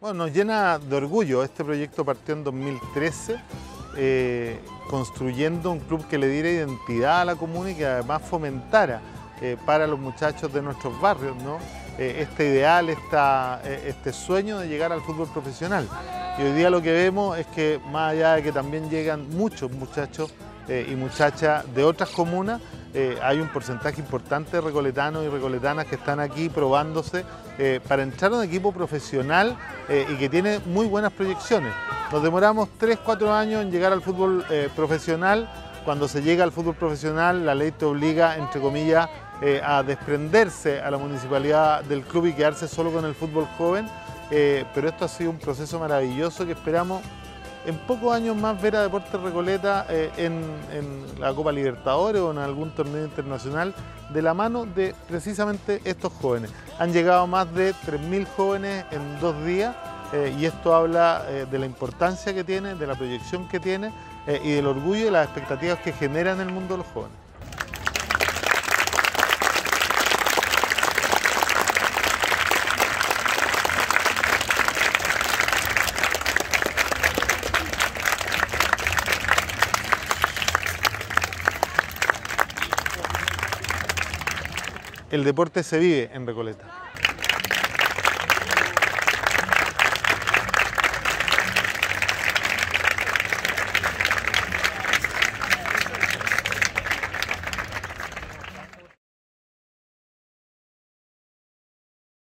Bueno, nos llena de orgullo. Este proyecto partió en 2013, eh, construyendo un club que le diera identidad a la comuna y que además fomentara eh, para los muchachos de nuestros barrios ¿no? Eh, este ideal, esta, este sueño de llegar al fútbol profesional. Y hoy día lo que vemos es que más allá de que también llegan muchos muchachos y muchachas de otras comunas, eh, hay un porcentaje importante de recoletanos y recoletanas que están aquí probándose eh, para entrar a un equipo profesional eh, y que tiene muy buenas proyecciones. Nos demoramos 3-4 años en llegar al fútbol profesional. Cuando se llega al fútbol profesional, la ley te obliga, entre comillas, a desprenderse a la municipalidad del club y quedarse solo con el fútbol joven. pero esto ha sido un proceso maravilloso que esperamos en pocos años más ver a Deportes Recoleta eh, en, la Copa Libertadores o en algún torneo internacional de la mano de precisamente estos jóvenes. Han llegado más de 3.000 jóvenes en dos días eh, y esto habla eh, de la importancia que tiene, de la proyección que tiene y del orgullo y las expectativas que genera en el mundo los jóvenes. El deporte se vive en Recoleta.